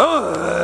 Ah!